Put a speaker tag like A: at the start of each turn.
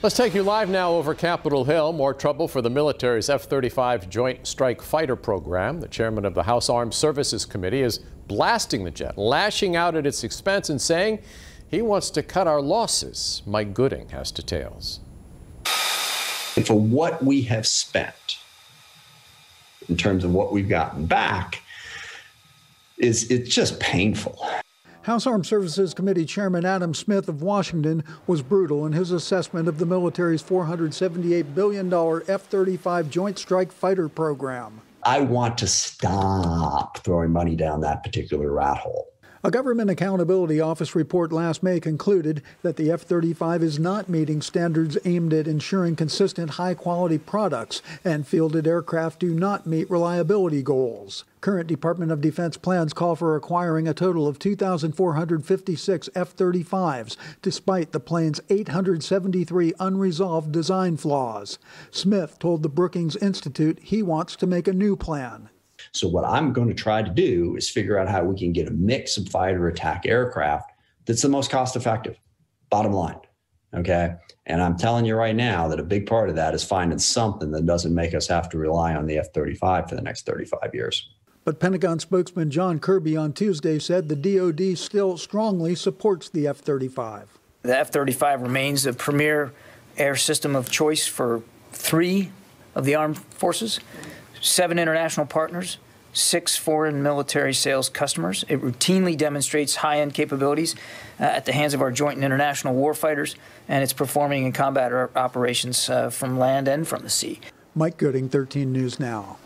A: Let's take you live now over Capitol Hill. More trouble for the military's F 35 Joint Strike Fighter program. The chairman of the House Armed Services Committee is blasting the jet, lashing out at its expense, and saying he wants to cut our losses. Mike Gooding has details.
B: For what we have spent in terms of what we've gotten back, is it's just painful.
C: House Armed Services Committee Chairman Adam Smith of Washington was brutal in his assessment of the military's $478 billion F 35 Joint Strike Fighter program.
B: I want to stop throwing money down that particular rat hole.
C: A Government Accountability Office report last May concluded that the F 35 is not meeting standards aimed at ensuring consistent high quality products, and fielded aircraft do not meet reliability goals. Current Department of Defense plans call for acquiring a total of 2,456 F 35s, despite the plane's 873 unresolved design flaws. Smith told the Brookings Institute he wants to make a new plan.
B: So, what I'm going to try to do is figure out how we can get a mix of fighter attack aircraft that's the most cost effective, bottom line. Okay. And I'm telling you right now that a big part of that is finding something that doesn't make us have to rely on the F 35 for the next 35 years.
C: But Pentagon spokesman John Kirby on Tuesday said the DoD still strongly supports the F 35.
D: The F 35 remains the premier air system of choice for three of the armed forces seven international partners, six foreign military sales customers. It routinely demonstrates high end capabilities uh, at the hands of our joint and international warfighters, and it's performing in combat operations uh, from land and from the sea.
C: Mike Gooding, 13 News Now.